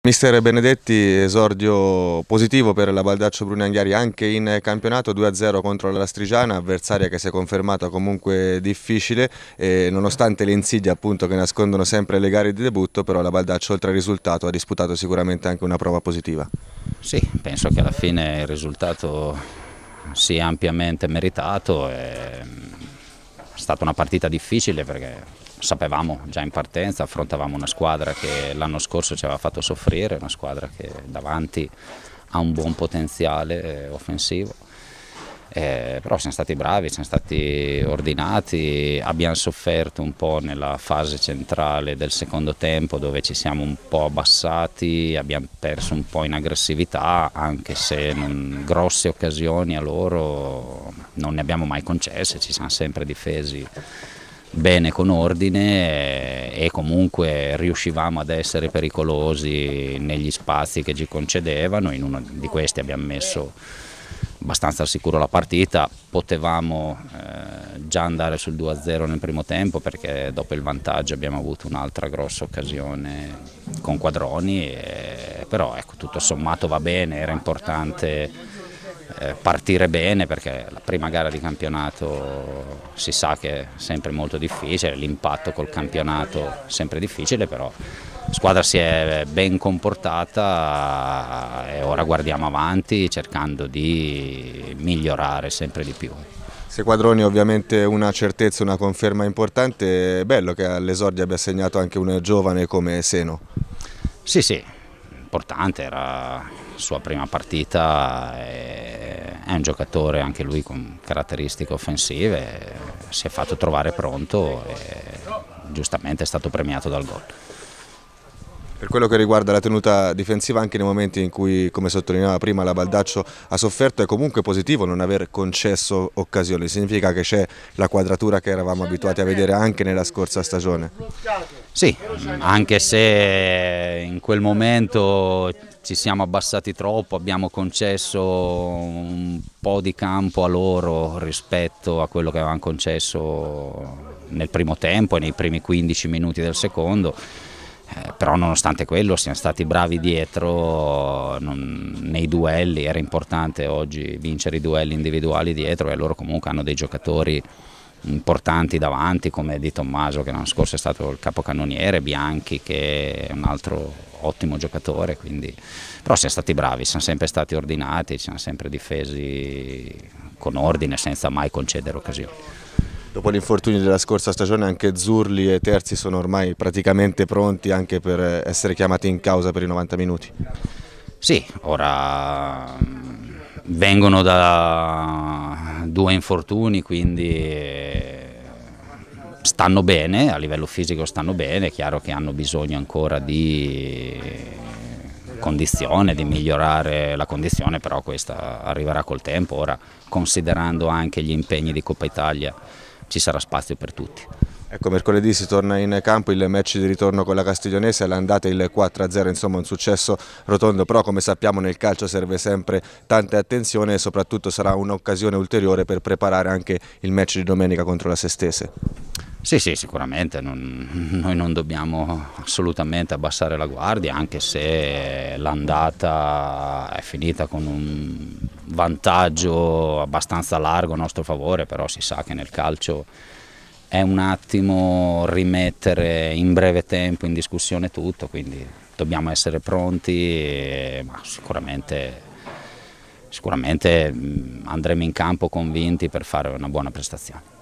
Mister Benedetti, esordio positivo per la Baldaccio Brunanghiari anche in campionato 2-0 contro la Lastrigiana, avversaria che si è confermata comunque difficile e nonostante le insidie appunto che nascondono sempre le gare di debutto, però la Baldaccio oltre al risultato ha disputato sicuramente anche una prova positiva. Sì, penso che alla fine il risultato sia ampiamente meritato, è stata una partita difficile perché sapevamo già in partenza, affrontavamo una squadra che l'anno scorso ci aveva fatto soffrire, una squadra che davanti ha un buon potenziale eh, offensivo. Eh, però siamo stati bravi, siamo stati ordinati, abbiamo sofferto un po' nella fase centrale del secondo tempo dove ci siamo un po' abbassati, abbiamo perso un po' in aggressività anche se non, grosse occasioni a loro non ne abbiamo mai concesse, ci siamo sempre difesi bene con ordine e comunque riuscivamo ad essere pericolosi negli spazi che ci concedevano, in uno di questi abbiamo messo abbastanza al sicuro la partita, potevamo eh, già andare sul 2-0 nel primo tempo perché dopo il vantaggio abbiamo avuto un'altra grossa occasione con Quadroni, e, però ecco, tutto sommato va bene, era importante eh, partire bene perché la prima gara di campionato si sa che è sempre molto difficile, l'impatto col campionato è sempre difficile, però la squadra si è ben comportata e ora guardiamo avanti cercando di migliorare sempre di più. Se Quadroni ovviamente una certezza, una conferma importante, è bello che all'esordio abbia segnato anche un giovane come Seno. Sì, sì, importante, era la sua prima partita, è un giocatore anche lui con caratteristiche offensive, si è fatto trovare pronto e giustamente è stato premiato dal gol. Per quello che riguarda la tenuta difensiva anche nei momenti in cui, come sottolineava prima, la Baldaccio ha sofferto è comunque positivo non aver concesso occasioni, significa che c'è la quadratura che eravamo abituati a vedere anche nella scorsa stagione. Sì, anche se in quel momento ci siamo abbassati troppo, abbiamo concesso un po' di campo a loro rispetto a quello che avevamo concesso nel primo tempo e nei primi 15 minuti del secondo però nonostante quello siamo stati bravi dietro non, nei duelli, era importante oggi vincere i duelli individuali dietro e loro comunque hanno dei giocatori importanti davanti come Di Tommaso che l'anno scorso è stato il capocannoniere, Bianchi che è un altro ottimo giocatore, quindi... però siamo stati bravi, siamo sempre stati ordinati, siamo sempre difesi con ordine senza mai concedere occasioni. Dopo l'infortunio della scorsa stagione anche Zurli e Terzi sono ormai praticamente pronti anche per essere chiamati in causa per i 90 minuti. Sì, ora mm, vengono da due infortuni, quindi eh, stanno bene, a livello fisico stanno bene, è chiaro che hanno bisogno ancora di condizione, di migliorare la condizione, però questa arriverà col tempo, ora considerando anche gli impegni di Coppa Italia ci sarà spazio per tutti. Ecco, mercoledì si torna in campo, il match di ritorno con la Castiglionese, all'andata il 4-0, insomma un successo rotondo, però come sappiamo nel calcio serve sempre tanta attenzione e soprattutto sarà un'occasione ulteriore per preparare anche il match di domenica contro la Sestese. Sì, sì, sicuramente, non, noi non dobbiamo assolutamente abbassare la guardia, anche se l'andata è finita con un vantaggio abbastanza largo a nostro favore, però si sa che nel calcio è un attimo rimettere in breve tempo in discussione tutto, quindi dobbiamo essere pronti, ma sicuramente, sicuramente andremo in campo convinti per fare una buona prestazione.